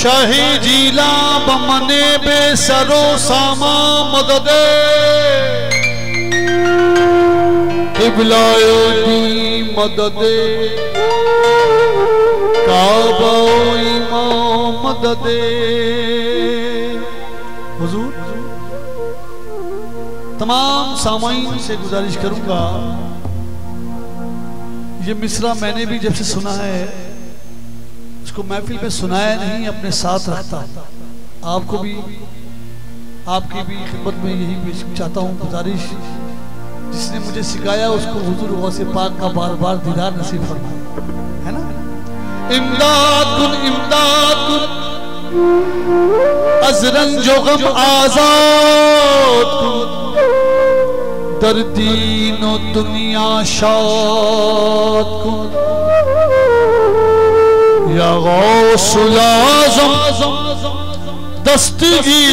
شاہی جیلا بمنے بے سرو ساما مدد قبلائیو دی مدد کعبہ امام مدد حضور، تمام سامعین سے گزارش کروں گا۔ یہ مصرہ میں نے بھی جب سے سنا ہے کو محفل میں سنایا نہیں، اپنے ساتھ رکھتا۔ آپ کو بھی، آپ کی بھی خدمت میں یہی پیش چاہتا ہوں، گزارش۔ جس نے مجھے سکھایا، اس کو حضور غوث پاک کا بار بار دیدار نصیب فرمائے۔ ہے نا؟ امداد کن امداد کن۔ از رنج و غم آزاد کن۔ در دین و دنیا شاد کن۔ یا غوث العظم دستگی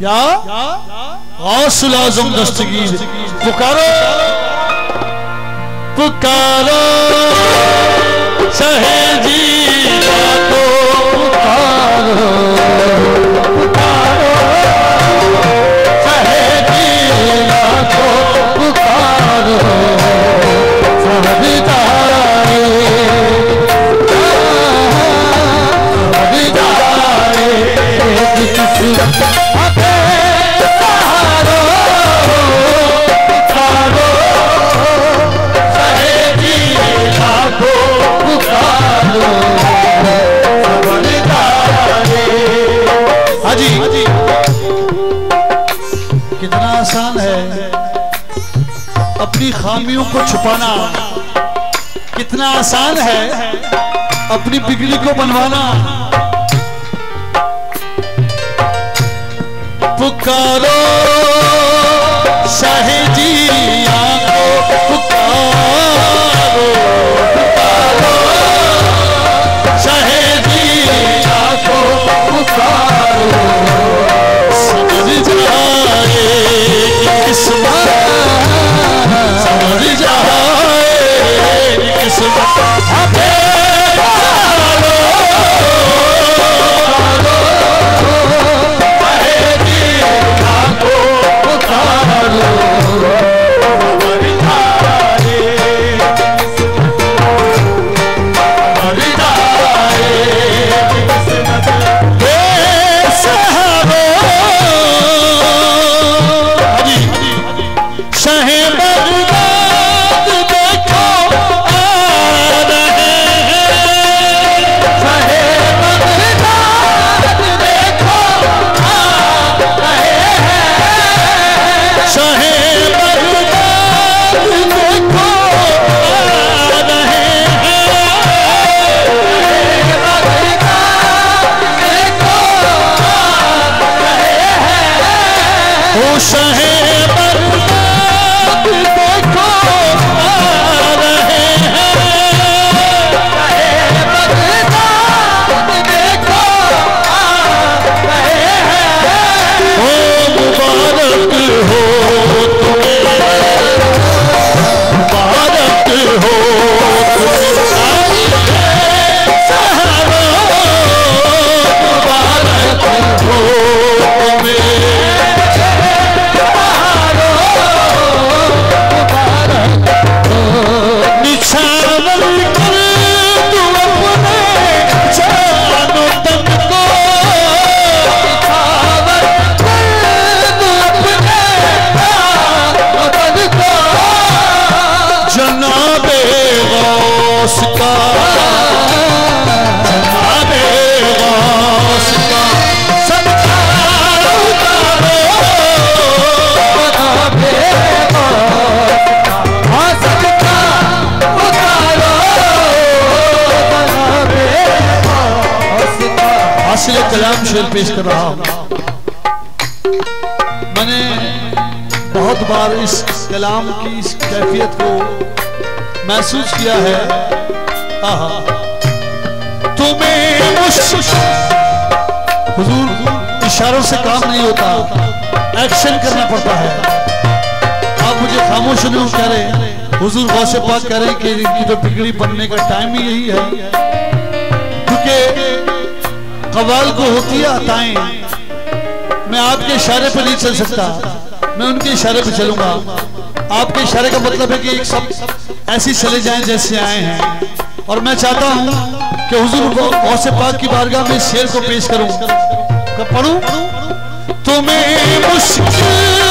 یا غوث العظم دستگیر، پکارو پکارو شہ جی کو پکارو پکارو۔ اپنی خامیوں کو چھپانا کتنا آسان ہے اپنی بگڑی کو بنوانا پکارو شاہ جی کو Listen. ہیں او غوث کلام شعر پیش کر رہا ہوں۔ میں نے بہت بار اس کلام کی اس کیفیت کو محسوس کیا ہے۔ تمہیں حضور اشاروں سے کام نہیں ہوتا ایکشن کرنا پڑتا ہے۔ آپ مجھے خاموش نہیں کہہ رہے، حضور غوث پاک کہہ رہے کہ ان کی تو بگڑی بننے کا ٹائم ہی یہی ہے۔ کیونکہ قوال کو ہوتی ہے عطائیں میں آپ کے اشارے پہ نہیں چل سکتا، میں ان کے اشارے پہ چلوں گا۔ آپ کے اشارے کا مطلب ہے کہ ایک سب ایسی چلے جائیں جیسے آئے ہیں۔ اور میں چاہتا ہوں کہ حضور غوث پاک کی بارگاہ میں اس شیر کو پیش کروں۔ پڑھوں؟ تمہیں مشکل